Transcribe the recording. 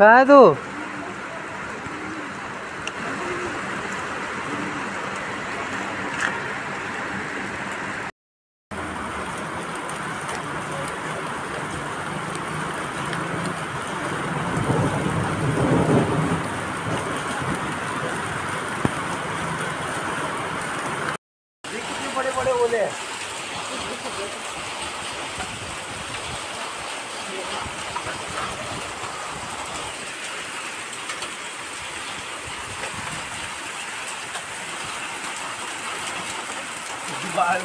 कहा है तू बड़े बड़े ओले बाहर